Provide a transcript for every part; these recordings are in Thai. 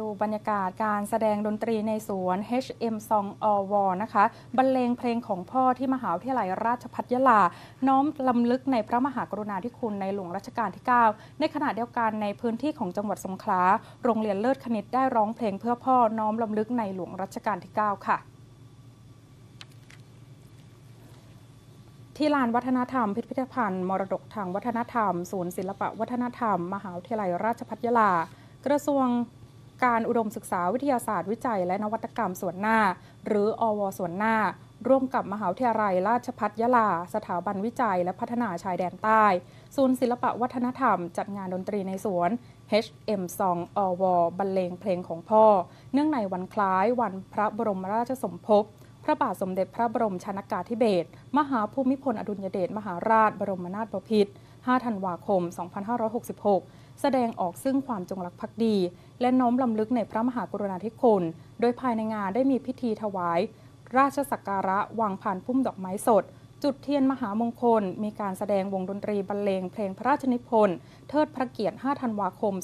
ดูบรรยากาศการแสดงดนตรีในสวน HM Song All w a r นะคะ บรรเลงเพลงของพ่อที่มหาวิทยาลัยราชภัฏยะลา น้อมลำลึกในพระมหากรุณาธิคุณในหลวงรัชกาลที่ 9 ในขณะเดียวกันในพื้นที่ของจังหวัดสงขลา โรงเรียนเลิศคณิตได้ร้องเพลงเพื่อพ่อน้อมลำลึกในหลวงรัชกาลที่ 9 ค่ะที่ลานวัฒนธรรม พิพิธภัณฑ์มรดกทางวัฒนธรรม ศูนย์ศิลปวัฒนธรรม มหาวิทยาลัยราชภัฏยะลา กระทรวง การอุดมศึกษาวิทยาศาสตร์วิจัย และนวัตกรรมส่วนหน้า หรืออวส่วนหน้า ร่วมกับมหาวิทยาลัยราชภัฏยะลา สถาบันวิจัย และพัฒนาชายแดนใต้ ศูนย์ศิลปวัฒนธรรม จัดงานดนตรีในสวน HM Song อวบรรเลงเพลงของพ่อ เนื่องในวันคล้ายวันพระบรมราชสมภพพระบาทสมเด็จพระบรมชนากาธิเบศรมหาภูมิพลอดุลยเดชมหาราชบรมนาถบพิตร 5 ธันวาคม 2566 แสดงออกซึ่งความจงรักภักดี และน้อมลำลึกในพระมหากรุณาธิคุณ โดยภายในงานได้มีพิธีถวาย ราชสักการะวางผ่านพุ่มดอกไม้สด จุดเทียนมหามงคล มีการแสดงวงดนตรีบรรเลงเพลงพระราชนิพนธ์เทิดพระเกียรติ 5 ธันวาคม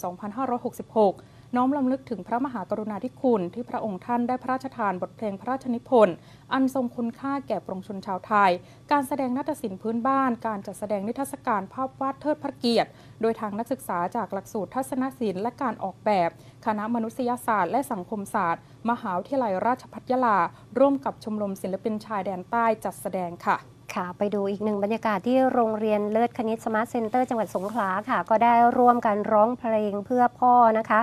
2566 น้อมลำลึกถึงพระมหากรุณาธิคุณที่พระองค์ท่านได้พระราชทานบทเพลงพระราชนิพนธ์อันทรงคุณค่าแก่ปวงชนชาวไทย การแสดงนาฏศิลป์พื้นบ้าน การจัดแสดงนิทรรศการภาพวาดเทิดพระเกียรติ โดยทางนักศึกษาจากหลักสูตรทัศนศิลป์และการออกแบบ คณะมนุษยศาสตร์และสังคมศาสตร์ มหาวิทยาลัยราชภัฏยะลา ร่วมกับชมรมศิลปินชายแดนใต้จัดแสดงค่ะ ค่ะไปดูอีกหนึ่งบรรยากาศที่โรงเรียนเลิศคณิตสมาร์ทเซ็นเตอร์จังหวัดสงขลาค่ะ ก็ได้ร่วมกันร้องเพลงเพื่อพ่อนะคะ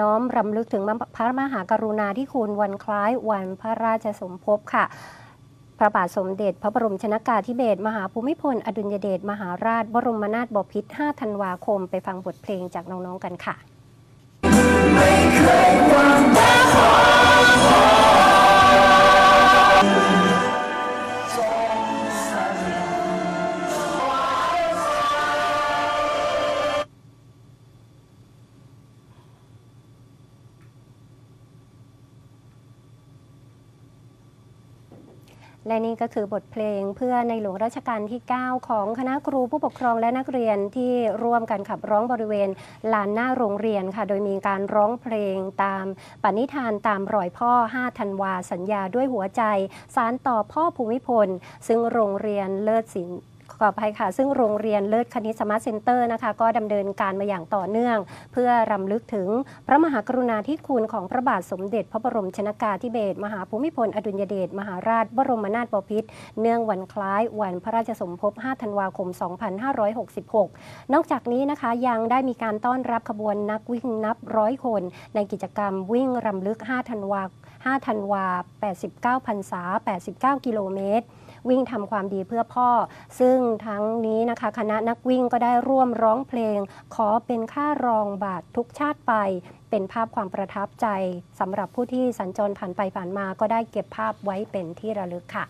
น้อมรำลึกถึงพระมหากรุณาธิคุณวันคล้ายวันพระราชสมภพค่ะพระบาทสมเด็จ พระบรมชนากาธิเบศรมหาภูมิพล อดุลยเดชมหาราช บรมนาถบพิตร 5 ธันวาคม ไปฟังบทเพลงจากน้อง ๆ กันค่ะ และนี่ก็คือบทเพลงเพื่อในหลวงรัชกาลที่ 9 ของคณะครูผู้ปกครองและนักเรียนที่ร่วมกันขับร้องบริเวณลานหน้าโรงเรียนค่ะ โดยมีการร้องเพลงตามปณิธานตามรอยพ่อ 5 ธันวาสัญญาด้วยหัวใจ สานต่อพ่อภูมิพล ซึ่งโรงเรียนเลิศศิลป์ ขออภัยค่ะ ซึ่งโรงเรียนเลิศคณิตสมาร์ทเซ็นเตอร์นะคะ ก็ดำเนินการมาอย่างต่อเนื่อง เพื่อรำลึกถึงพระมหากรุณาธิคุณของพระบาทสมเด็จ พระบรมชนากาธิเบศรมหาภูมิพล อดุลยเดชมหาราช บรมนาถบพิตรเนื่องวันคล้ายวันพระราชสมภพ 5 ธันวาคม 2566 นอกจากนี้นะคะยังได้มีการต้อนรับขบวนนักวิ่งนับร้อยคน ในกิจกรรมวิ่งรำลึก 5 ธันวา 5ธันวา 89พรรษา 89 กิโลเมตร วิ่งทำความดีเพื่อพ่อ ซึ่งทั้งนี้นะคะคณะนักวิ่งก็ได้ร่วมร้องเพลง ขอเป็นค่ารองบาททุกชาติไป เป็นภาพความประทับใจสำหรับผู้ที่สัญจรผ่านไปผ่านมาก็ได้เก็บภาพไว้เป็นที่ระลึกค่ะ